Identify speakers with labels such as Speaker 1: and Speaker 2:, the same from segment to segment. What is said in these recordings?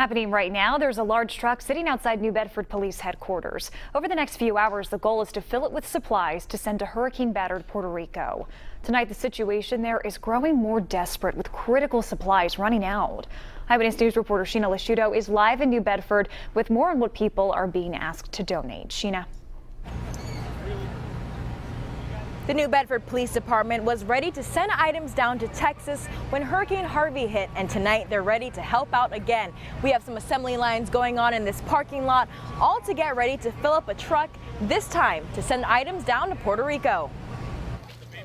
Speaker 1: Happening right now, there's a large truck sitting outside New Bedford Police Headquarters. Over the next few hours, the goal is to fill it with supplies to send to hurricane battered Puerto Rico. Tonight, the situation there is growing more desperate with critical supplies running out. Eyewitness News reporter Shiina LoSciuto is live in New Bedford with more on what people are being asked to donate. Shiina.
Speaker 2: The New Bedford Police Department was ready to send items down to Texas when Hurricane Harvey hit, and tonight they're ready to help out again. We have some assembly lines going on in this parking lot, all to get ready to fill up a truck, this time to send items down to Puerto Rico.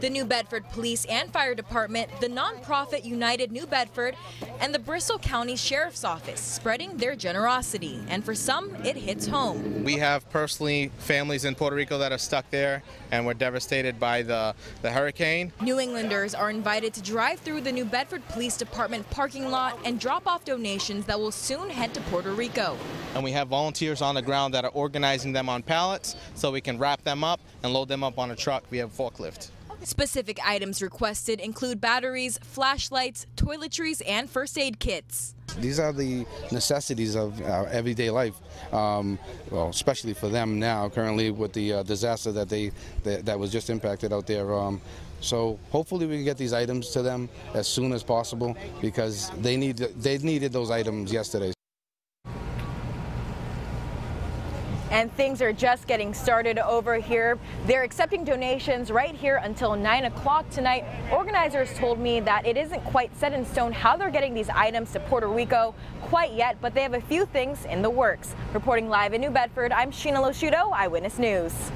Speaker 2: The New Bedford Police and Fire Department, the nonprofit United New Bedford, and the Bristol County Sheriff's Office spreading their generosity. And for some, it hits home.
Speaker 3: We have personally families in Puerto Rico that are stuck there and were devastated by the, the hurricane.
Speaker 2: New Englanders are invited to drive through the New Bedford Police Department parking lot and drop off donations that will soon head to Puerto Rico.
Speaker 3: And we have volunteers on the ground that are organizing them on pallets so we can wrap them up and load them up on a truck We via forklift.
Speaker 2: Specific items requested include batteries, flashlights, toiletries, and first aid kits.
Speaker 4: These are the necessities of our everyday life, um, well, especially for them now, currently with the uh, disaster that they that, that, was just impacted out there. Um, so hopefully we can get these items to them as soon as possible because they need they needed those items yesterday.
Speaker 2: And things are just getting started over here. They're accepting donations right here until 9 o'clock tonight. Organizers told me that it isn't quite set in stone how they're getting these items to Puerto Rico quite yet, but they have a few things in the works. Reporting live in New Bedford, I'm Shiina LoSciuto, Eyewitness News.